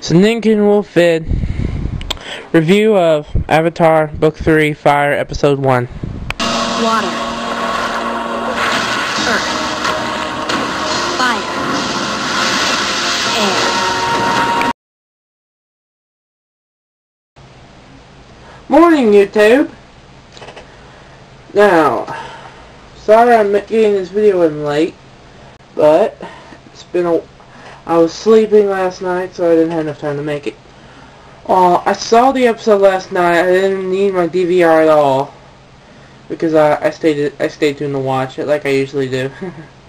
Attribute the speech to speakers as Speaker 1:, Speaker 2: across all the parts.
Speaker 1: So Ninkinwolf's review of Avatar Book 3 Fire Episode 1.
Speaker 2: Water. Earth. Fire. Air.
Speaker 1: Morning YouTube! Now, sorry I'm getting this video in late, but it's been a I was sleeping last night, so I didn't have enough time to make it. Uh, I saw the episode last night. I didn't need my DVR at all because I, I stayed I stayed tuned to watch it like I usually do.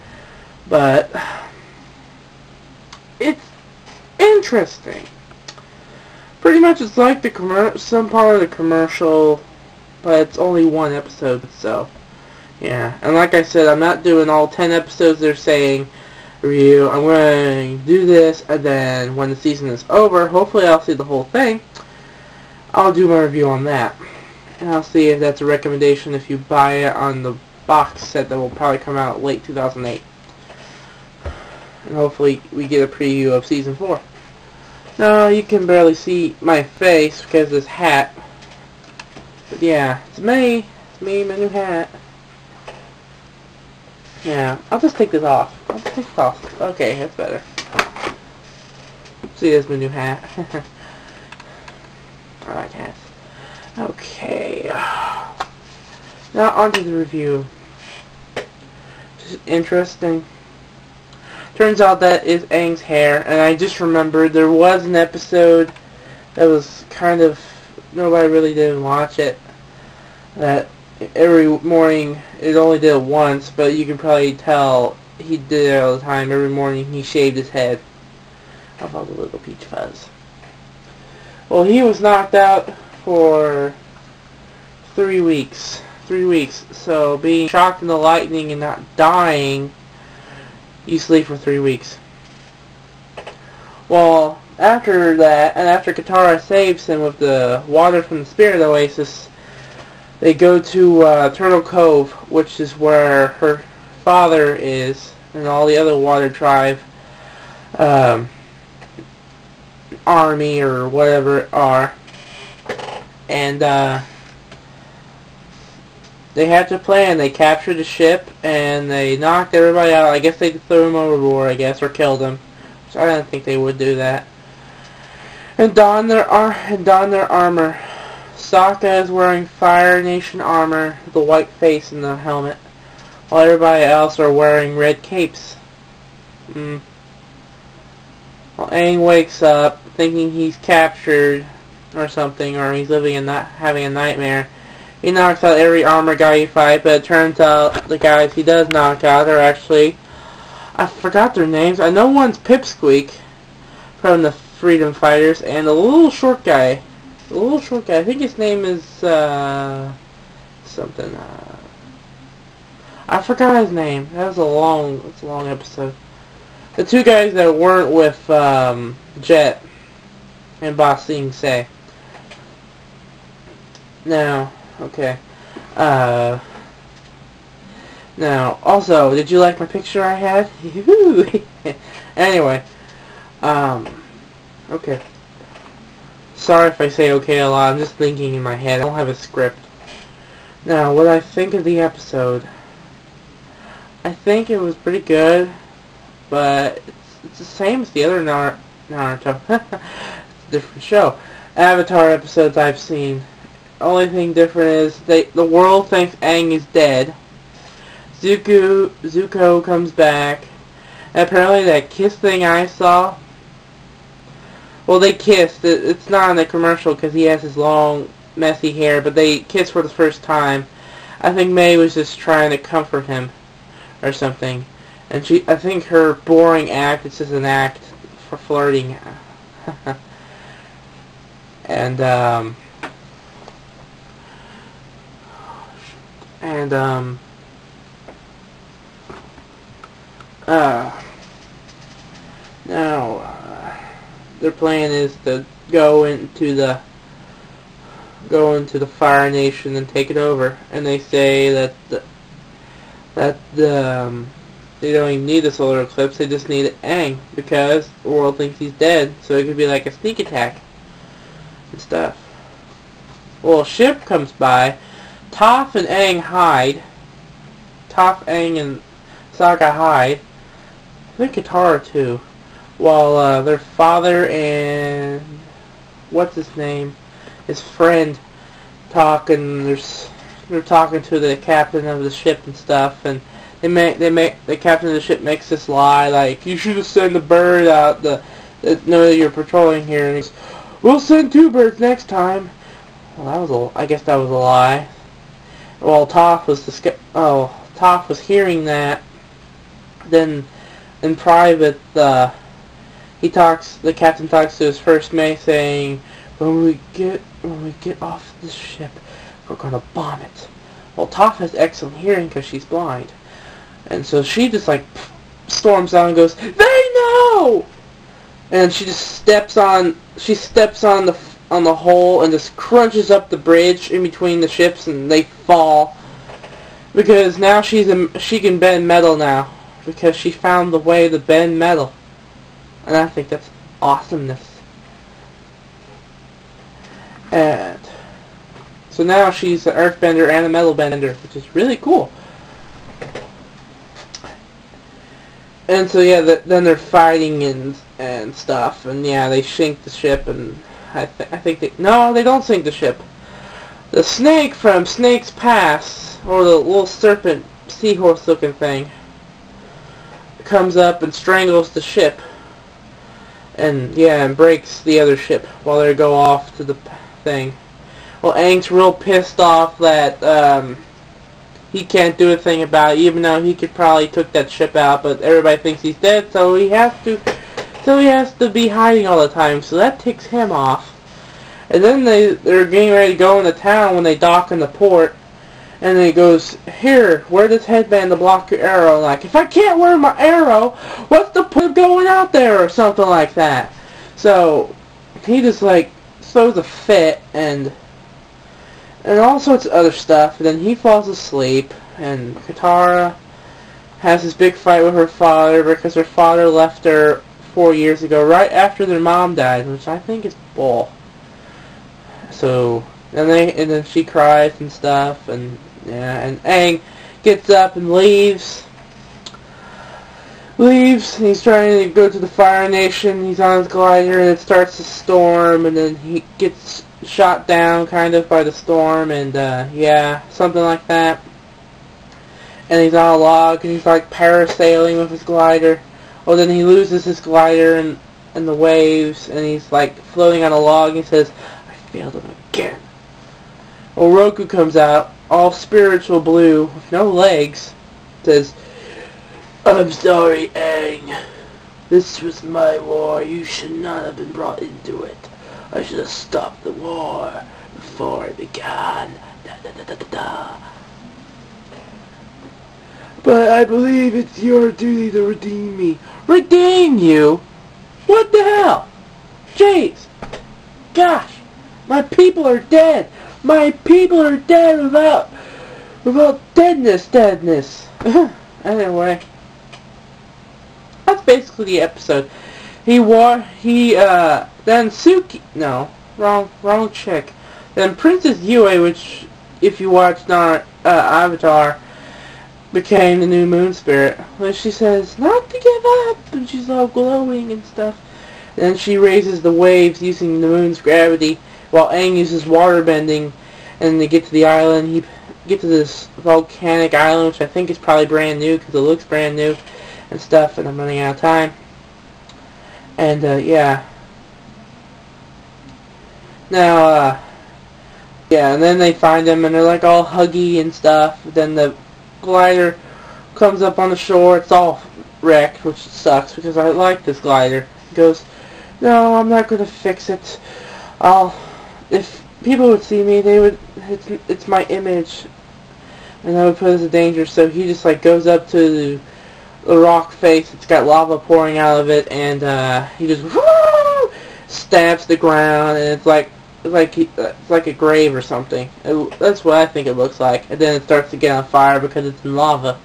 Speaker 1: but it's interesting. Pretty much, it's like the commer- some part of the commercial, but it's only one episode. So, yeah. And like I said, I'm not doing all ten episodes. They're saying review. I'm going to do this, and then when the season is over, hopefully I'll see the whole thing. I'll do my review on that. And I'll see if that's a recommendation if you buy it on the box set that will probably come out late 2008. And hopefully we get a preview of Season 4. Now you can barely see my face because this hat. But yeah, it's me. It's me, my new hat. Yeah, I'll just take this off. Off. Okay, that's better. See, there's my new hat. I like hats. Okay. Now onto the review. Just interesting. Turns out that is Aang's hair, and I just remembered there was an episode that was kind of nobody really didn't watch it. That every morning it only did it once, but you can probably tell he did it all the time. Every morning he shaved his head of all the little peach fuzz. Well, he was knocked out for three weeks. Three weeks. So being shocked in the lightning and not dying, you sleep for three weeks. Well, after that, and after Katara saves him with the water from the Spirit Oasis, they go to uh, Turtle Cove, which is where her father is, and all the other Water Tribe um, army or whatever are, and uh, they had to plan. They captured the ship and they knocked everybody out. I guess they threw them overboard, I guess, or killed them. So I don't think they would do that. And don their ar- and don their armor. Sokka is wearing Fire Nation armor, the white face and the helmet, while everybody else are wearing red capes. Mm. Well, Aang wakes up thinking he's captured or something, or he's living in not having a nightmare. He knocks out every armor guy he fights, but it turns out the guys he does knock out are actually I forgot their names. I know one's Pipsqueak from the Freedom Fighters, and a little short guy. A little short guy. I think his name is uh, something. Uh, I forgot his name. That was a long, it's a long episode. The two guys that weren't with um, Jet and Ba Sing Se. Now, okay. Uh, now, also, did you like my picture I had? anyway, um, okay. Sorry if I say okay a lot. I'm just thinking in my head. I don't have a script. Now, what I think of the episode. I think it was pretty good, but it's, it's the same as the other Nar- Naruto. it's a different show. Avatar episodes I've seen. Only thing different is they the world thinks Aang is dead. Zuko Zuko comes back. And apparently that kiss thing I saw. Well, they kissed. It, it's not in the commercial because he has his long, messy hair, but they kissed for the first time. I think Mai was just trying to comfort him, or something. And she, I think her boring act is just an act for flirting. and um, and um. Uh, now, uh, their plan is to go into the go into the Fire Nation and take it over. And they say that the, that um, they don't even need the solar eclipse. They just need Aang because the world thinks he's dead. So it could be like a sneak attack and stuff. Well, a ship comes by. Toph and Aang hide. Toph, Aang, and Sokka hide. I think Katara too. While uh, their father and what's his name, his friend, talk and there's they're talking to the captain of the ship and stuff and they make they make the captain of the ship makes this lie like you should have sent a bird out the that know that you're patrolling here and he's we'll send two birds next time. Well that was a I guess that was a lie. Well Toph was the oh Toph was hearing that. Then in private uh, he talks the captain talks to his first mate saying when we get when we get off the ship we're gonna bomb it well Toph has excellent hearing because she's blind and so she just like storms out and goes, "They know!" And she just steps on she steps on the on the hole and just crunches up the bridge in between the ships and they fall because now she's a, she can bend metal now because she found the way to bend metal. And I think that's awesomeness. And so now she's an earthbender and a metal bender, which is really cool. and so yeah, the, then they're fighting and and stuff, and yeah, they sink the ship, and I th- I think they no, they don't sink the ship. The snake from Snake's Pass, or the little serpent seahorse-looking thing, comes up and strangles the ship, and yeah, and breaks the other ship while they go off to the thing. Well, Aang's real pissed off that um, he can't do a thing about it, even though he could probably took that ship out, but everybody thinks he's dead, so he has to so he has to be hiding all the time, so that ticks him off. And then they they're getting ready to go into town when they dock in the port and he goes, Here, wear this headband to block your arrow. Like, if I can't wear my arrow, what's the point of going out there or something like that? So he just like throws a fit and and all sorts of other stuff. And then he falls asleep, and Katara has this big fight with her father because her father left her four years ago, right after their mom died, which I think is bull. So, and they and then she cries and stuff, and yeah, and Aang gets up and leaves. Leaves. He's trying to go to the Fire Nation. He's on his glider, and it starts to storm, and then he gets shot down kind of by the storm and uh, yeah, something like that. And he's on a log and he's like parasailing with his glider. Well, then he loses his glider in, in the waves and he's like floating on a log and he says, I failed him again. Well, Roku comes out, all spiritual blue, with no legs, says, I'm sorry, Aang. This was my war. You should not have been brought into it. I should have stopped the war before it began. Da, da, da, da, da, But I believe it's your duty to redeem me. Redeem you? What the hell? Jeez. Gosh. My people are dead. My people are dead without, without deadness, deadness. anyway. That's basically the episode. He war, he, uh, then Suki, no, wrong, wrong chick. Then Princess Yue, which, if you watch not uh, Avatar, became the new moon spirit. When she says, not to give up, and she's all glowing and stuff. Then she raises the waves using the moon's gravity, while Aang uses water bending, and they get to the island. He get to this volcanic island, which I think is probably brand new because it looks brand new and stuff. And I'm running out of time. And uh, yeah, now, uh, yeah, and then they find him and they're like all huggy and stuff. Then the glider comes up on the shore. It's all wrecked, which sucks because I like this glider. He goes, no, I'm not going to fix it. I'll, if people would see me, they would, it's, it's my image. And that would pose a danger. So he just like goes up to the rock face. It's got lava pouring out of it. And uh, he just whoo, stabs the ground. And it's like like it's like a grave or something. It, that's what I think it looks like. And then it starts to get on fire because it's in lava.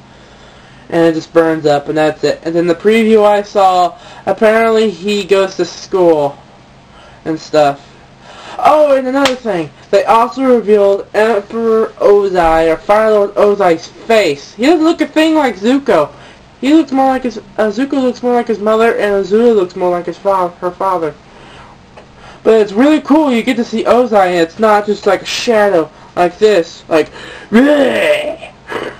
Speaker 1: and it just burns up, and that's it. And then the preview I saw, apparently he goes to school and stuff. Oh, and another thing, they also revealed Emperor Ozai, or Fire Lord Ozai's face. He doesn't look a thing like Zuko. He looks more like his, Zuko looks more like his mother, and Azula looks more like his father, her father. But it's really cool, you get to see Ozai, and it's not just like a shadow, like this, like, Bleh!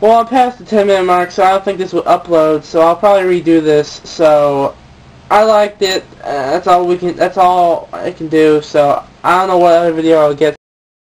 Speaker 1: Well, I'm past the 10 minute mark, so I don't think this will upload, so I'll probably redo this, so I liked it, uh, that's all we can, that's all I can do, so I don't know what other video I'll get